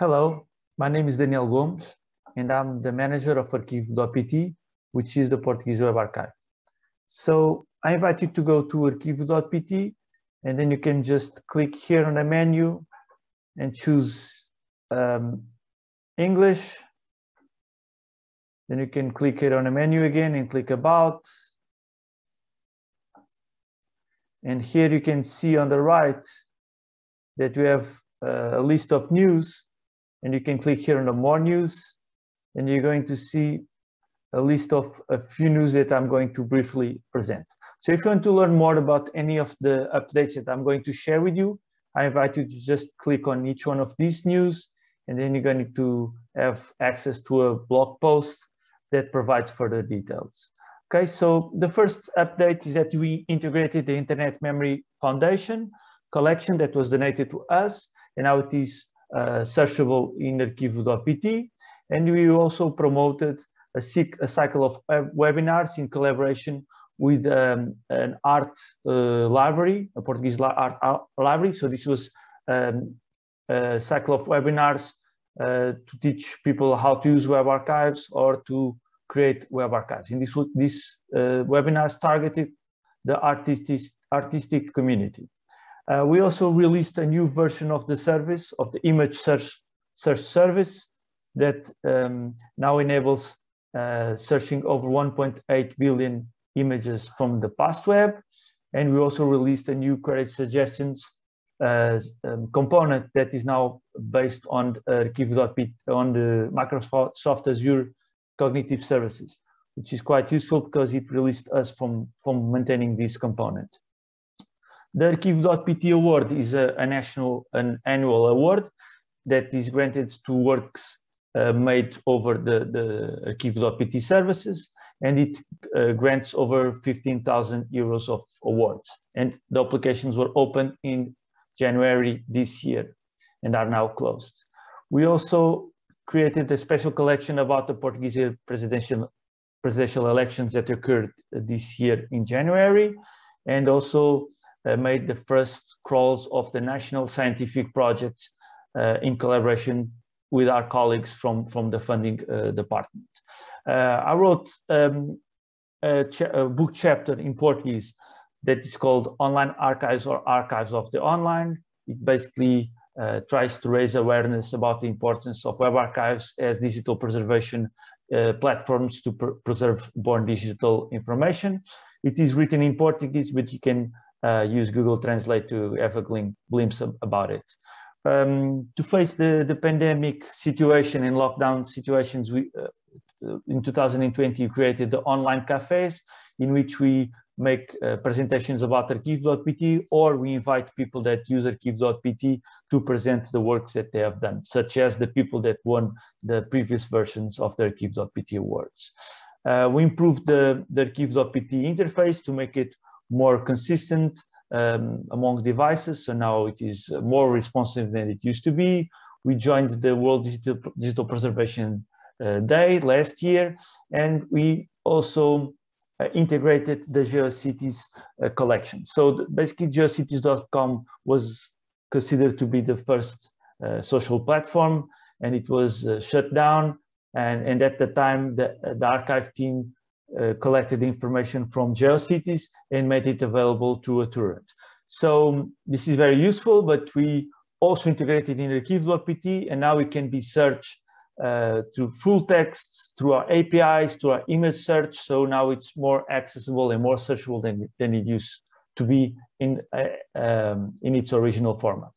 Hello, my name is Daniel Gomes, and I'm the manager of Arquivo.pt, which is the Portuguese Web Archive. So I invite you to go to Arquivo.pt, and then you can just click here on the menu and choose um, English. Then you can click here on the menu again and click About. And here you can see on the right that we have uh, a list of news and you can click here on the more news and you're going to see a list of a few news that I'm going to briefly present. So if you want to learn more about any of the updates that I'm going to share with you, I invite you to just click on each one of these news and then you're going to have access to a blog post that provides further details. Okay, so the first update is that we integrated the Internet Memory Foundation collection that was donated to us and now it is searchable in arquivo.pt. And we also promoted a, cycle of webinars in collaboration with um, an art uh, library, a Portuguese art, art, library. So this was um, a cycle of webinars uh, to teach people how to use web archives or to create web archives. And this, this uh, webinars targeted the artistic, artistic community. Uh, we also released a new version of the service, of the image search, search service that um, now enables uh, searching over 1.8 billion images from the past web. And we also released a new credit suggestions uh, um, component that is now based on uh, on the Microsoft Azure cognitive services, which is quite useful because it released us from, from maintaining this component. The Arquivo.pt award is a, a, national, an annual award that is granted to works uh, made over the, the services, and it uh, grants over 15,000 euros of awards. And the applications were opened in January this year and are now closed. We also created a special collection about the Portuguese presidential presidential elections that occurred this year in January, and also made the first crawls of the national scientific projects uh, in collaboration with our colleagues from, from the funding uh, department. I wrote um, a, a, book chapter in Portuguese that is called Online Archives or Archives of the Online. It basically uh, tries to raise awareness about the importance of web archives as digital preservation uh, platforms to pr preserve born digital information. It is written in Portuguese, but you can uh, use Google Translate to have a glimpse about it. Um, to face the, the pandemic situation and lockdown situations, we, uh, in 2020, we created the online cafes in which we make uh, presentations about Arquivo.pt or we invite people that use Arquivo.pt to present the works that they have done, such as the people that won the previous versions of the Arquivo.pt awards. Uh, we improved the, the Arquivo.pt interface to make it more consistent um, among devices. So now it is more responsive than it used to be. We joined the World Digital, Digital Preservation uh, Day last year, and we also uh, integrated the GeoCities uh, collection. So basically geocities.com was considered to be the first uh, social platform and it was uh, shut down. And, and at the time, the, the archive team uh, collected information from GeoCities and made it available to a torrent. So this is very useful, but we also integrated it in Arquivo.pt and now it can be searched uh, through full text, through our APIs, through our image search. So now it's more accessible and more searchable than, than it used to be in, uh, um, in its original format.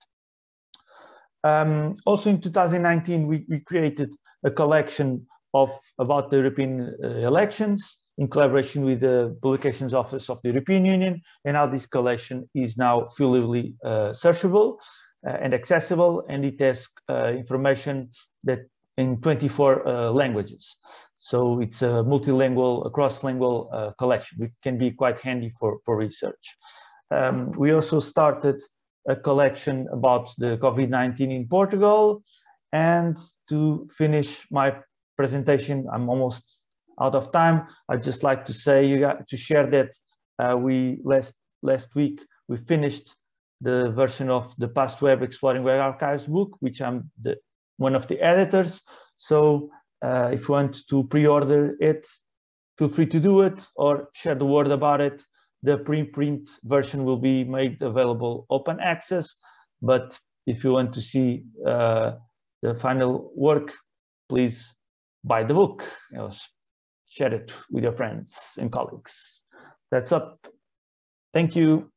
Um, also in 2019, we, we created a collection of about the European uh, elections in collaboration with the Publications Office of the European Union, and now this collection is now fully uh, searchable uh, and accessible, and it has uh, information that in 24 uh, languages. So it's a multilingual, a cross-lingual uh, collection, which can be quite handy for, for research. Um, we also started a collection about the COVID-19 in Portugal. And to finish my presentation, I'm almost out of time. I'd just like to say you got to share that uh, we last last week we finished the version of the past web exploring web archives book, which I'm the one of the editors. So uh, if you want to pre-order it, feel free to do it or share the word about it. The preprint version will be made available open access, but if you want to see uh, the final work, please buy the book. Share it with your friends and colleagues. That's up. Thank you.